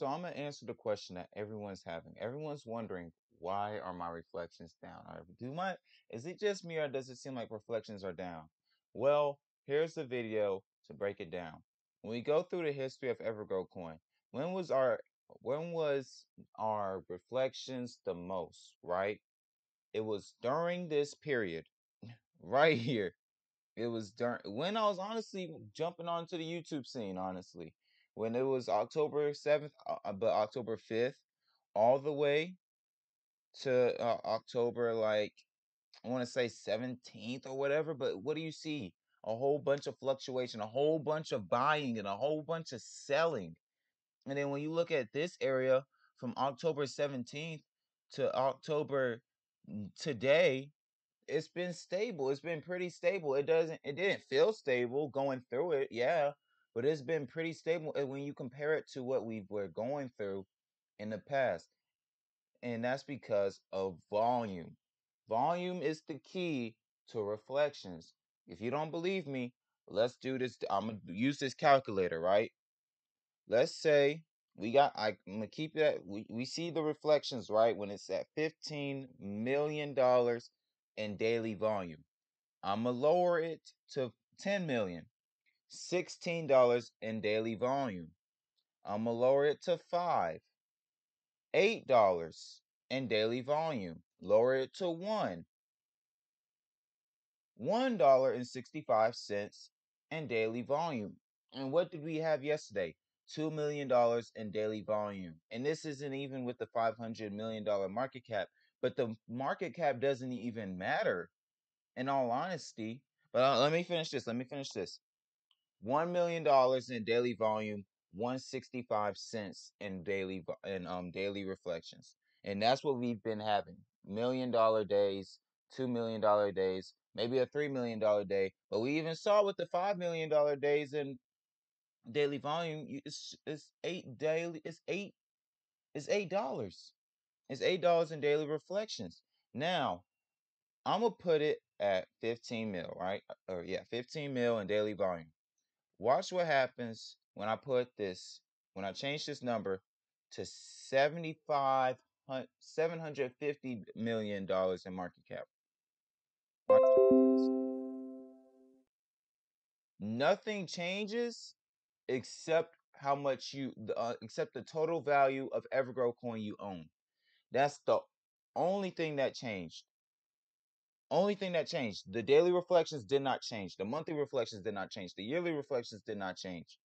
So I'm gonna answer the question that everyone's having. Everyone's wondering why are my reflections down? Or do my is it just me or does it seem like reflections are down? Well, here's the video to break it down. When we go through the history of Evergrow Coin, when was our when was our reflections the most, right? It was during this period right here. It was during when I was honestly jumping onto the YouTube scene, honestly. When it was October 7th, uh, uh, but October 5th, all the way to uh, October, like, I want to say 17th or whatever. But what do you see? A whole bunch of fluctuation, a whole bunch of buying, and a whole bunch of selling. And then when you look at this area from October 17th to October today, it's been stable. It's been pretty stable. It doesn't it didn't feel stable going through it, yeah, but it's been pretty stable when you compare it to what we were going through in the past. And that's because of volume. Volume is the key to reflections. If you don't believe me, let's do this. I'm gonna use this calculator, right? Let's say we got I, am gonna keep that. We, we see the reflections, right? When it's at 15 million dollars in daily volume. I'm gonna lower it to 10 million. $16 in daily volume. I'm gonna lower it to 5. $8 in daily volume. Lower it to 1. $1.65 in daily volume. And what did we have yesterday? $2 million in daily volume. And this isn't even with the $500 million market cap, but the market cap doesn't even matter in all honesty. But uh, let me finish this. Let me finish this. $1 million in daily volume, 165 cents in daily in um daily reflections. And that's what we've been having. Million dollar days, two million dollar days, maybe a three million dollar day. But we even saw with the five million dollar days in daily volume, it's it's eight daily, it's eight, it's eight dollars. It's eight dollars in daily reflections. Now, I'm gonna put it at 15 mil, right? Or yeah, 15 mil in daily volume. Watch what happens when I put this, when I change this number to 75 750 million dollars in market cap. Nothing changes except how much you uh, except the total value of Evergrow coin you own. That's the only thing that changed. Only thing that changed. The daily reflections did not change. The monthly reflections did not change. The yearly reflections did not change.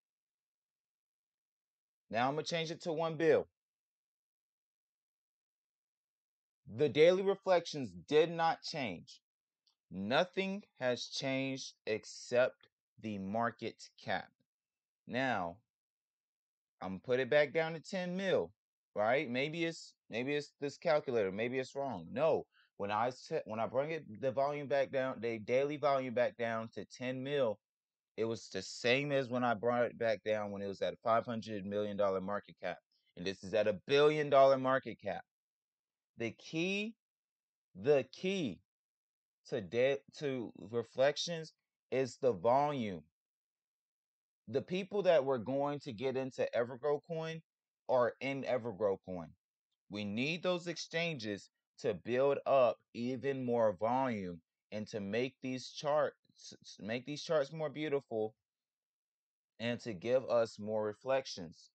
Now I'm going to change it to one bill. The daily reflections did not change. Nothing has changed except the market cap. Now, I'm gonna put it back down to 10 mil, right? Maybe it's maybe it's this calculator, maybe it's wrong. No, when I set when I bring it the volume back down, the daily volume back down to 10 mil, it was the same as when I brought it back down when it was at a 500 million dollar market cap. And this is at a billion dollar market cap. The key the key to de- to reflections is the volume. The people that were going to get into Evergrow coin are in Evergrow coin. We need those exchanges to build up even more volume and to make these charts make these charts more beautiful and to give us more reflections.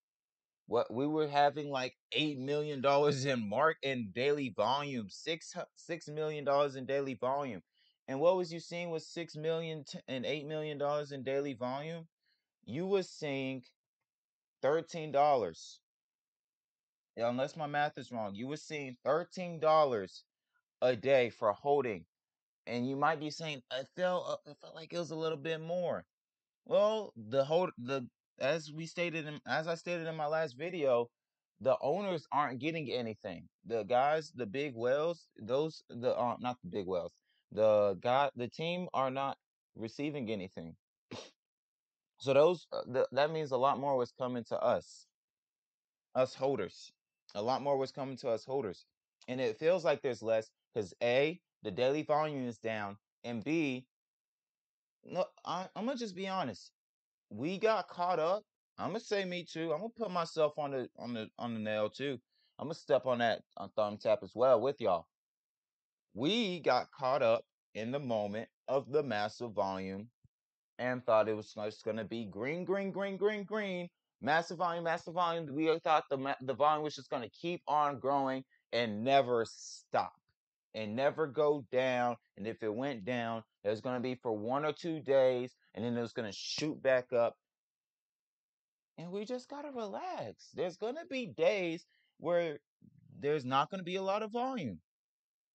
What we were having like eight million dollars in mark in daily volume, six six million dollars in daily volume. And what was you seeing with six million and eight million dollars in daily volume? You were seeing thirteen dollars unless my math is wrong, you were seeing $13 a day for holding. And you might be saying, I felt, uh, I felt like it was a little bit more. Well, the hold the as we stated in, as I stated in my last video, the owners aren't getting anything. The guys, the big whales, those the uh, not the big whales, the guy, the team are not receiving anything. So those uh, the, that means a lot more was coming to us, us holders a lot more was coming to us holders. And it feels like there's less because A, the daily volume is down, and B, no, I, I'm gonna just be honest. We got caught up. I'm gonna say me too. I'm gonna put myself on the on the on the nail too. I'm gonna step on that on thumb tap as well with y'all. We got caught up in the moment of the massive volume and thought it was just gonna be green, green, green, green, green, massive volume, massive volume. We thought the the volume was just gonna keep on growing and never stop and never go down. And if it went down, it was going to be for one or two days, and then it was going to shoot back up. And we just got to relax. There's going to be days where there's not going to be a lot of volume.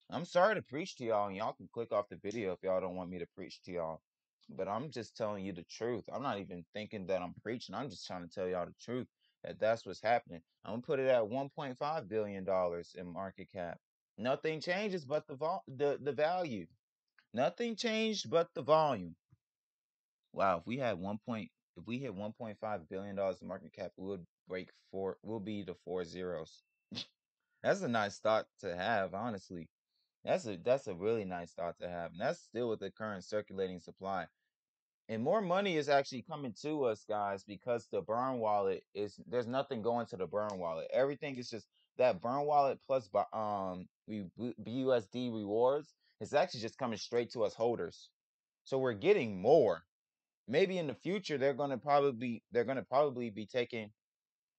I'm sorry to preach to y'all, and y'all can click off the video if y'all don't want me to preach to y'all. But I'm just telling you the truth. I'm not even thinking that I'm preaching. I'm just trying to tell y'all the truth that that's what's happening. I'm gonna put it at 1.5 billion dollars in market cap. Nothing changes but the vol- the the value. Nothing changed but the volume. Wow, if we had one point, if we hit 1.5 billion dollars in market cap, we would break four. We'll be the four zeros. that's a nice thought to have, honestly. That's a that's a really nice thought to have, and that's still with the current circulating supply. And more money is actually coming to us, guys, because the burn wallet is there's nothing going to the burn wallet. Everything is just that burn wallet plus um BUSD rewards is actually just coming straight to us holders. So we're getting more. Maybe in the future they're gonna probably they're gonna probably be taking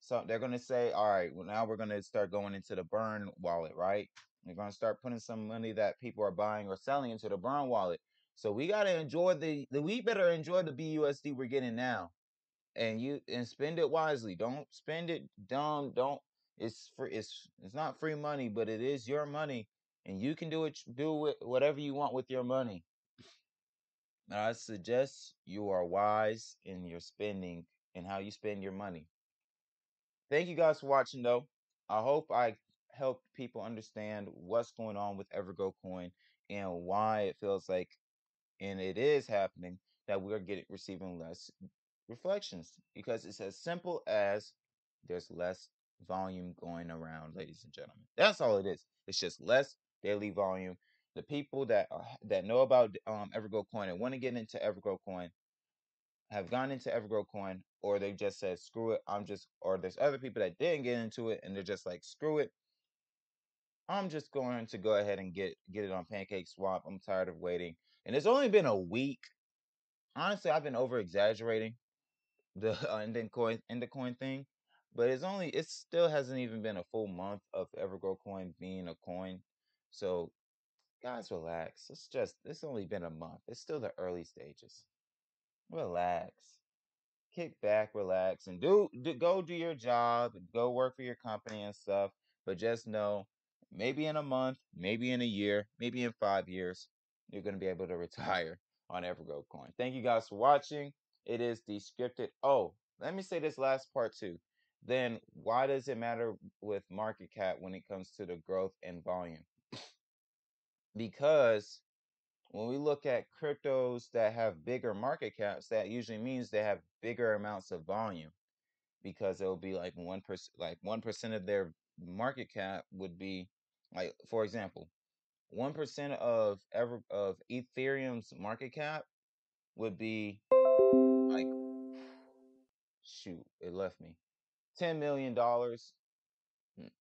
so they're gonna say, all right, well now we're gonna start going into the burn wallet, right? They're gonna start putting some money that people are buying or selling into the burn wallet. So we gotta enjoy the, the we better enjoy the BUSD we're getting now. And you and spend it wisely. Don't spend it dumb. Don't it's free it's it's not free money, but it is your money. And you can do it do it whatever you want with your money. I suggest you are wise in your spending and how you spend your money. Thank you guys for watching though. I hope I helped people understand what's going on with Evergrow Coin and why it feels like and it is happening that we're getting receiving less reflections because it's as simple as there's less volume going around, ladies and gentlemen. That's all it is. It's just less daily volume. The people that are, that know about um, Evergrow Coin and want to get into Evergrow Coin have gone into Evergrow Coin, or they just said screw it. I'm just, or there's other people that didn't get into it and they're just like screw it. I'm just going to go ahead and get get it on Pancake Swap. I'm tired of waiting, and it's only been a week. Honestly, I've been over exaggerating the uh, Indian coin the coin thing, but it's only it still hasn't even been a full month of Evergrow Coin being a coin. So, guys, relax. It's just it's only been a month. It's still the early stages. Relax kick back, relax, and do, do go do your job, go work for your company and stuff. But just know, maybe in a month, maybe in a year, maybe in five years, you're going to be able to retire on Evergrow Coin. Thank you guys for watching. It is Descripted. Oh, let me say this last part too. Then why does it matter with market cap when it comes to the growth and volume? because when we look at cryptos that have bigger market caps, that usually means they have bigger amounts of volume because it'll be like one percent, like one percent of their market cap would be like, for example, one percent of ever of Ethereum's market cap would be like, shoot, it left me ten million dollars.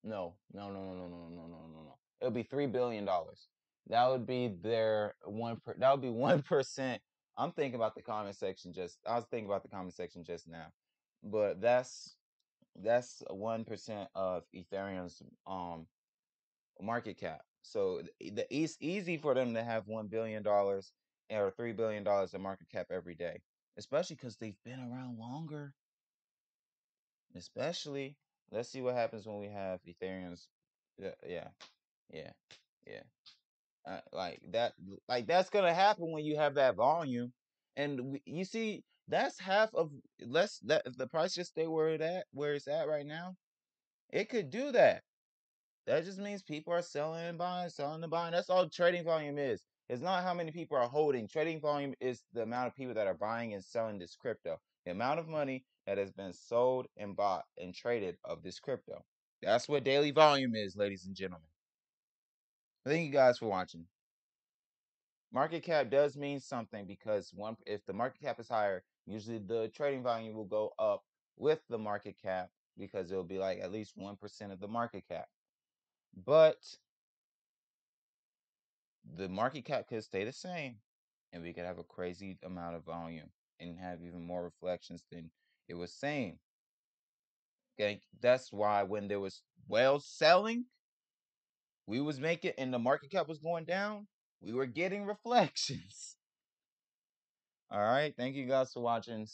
No, no, no, no, no, no, no, no, no, no. It'll be three billion dollars that would be their one. Per, that would be one percent. I'm thinking about the comment section. Just I was thinking about the comment section just now, but that's that's one percent of Ethereum's um market cap. So the it's easy for them to have one billion dollars or three billion dollars in market cap every day, especially because they've been around longer. Especially, let's see what happens when we have Ethereum's. Yeah, yeah, yeah, yeah. Uh, like that, like that's gonna happen when you have that volume, and you see that's half of less that if the price just stay where it at where it's at right now, it could do that. That just means people are selling and buying, selling and buying. That's all trading volume is. It's not how many people are holding. Trading volume is the amount of people that are buying and selling this crypto. The amount of money that has been sold and bought and traded of this crypto. That's what daily volume is, ladies and gentlemen. Thank you guys for watching. Market cap does mean something because one if the market cap is higher, usually the trading volume will go up with the market cap because it'll be like at least 1% of the market cap. But the market cap could stay the same and we could have a crazy amount of volume and have even more reflections than it was saying. Okay, that's why when there was whales selling, we was making and the market cap was going down, we were getting reflections. All right, thank you guys for watching.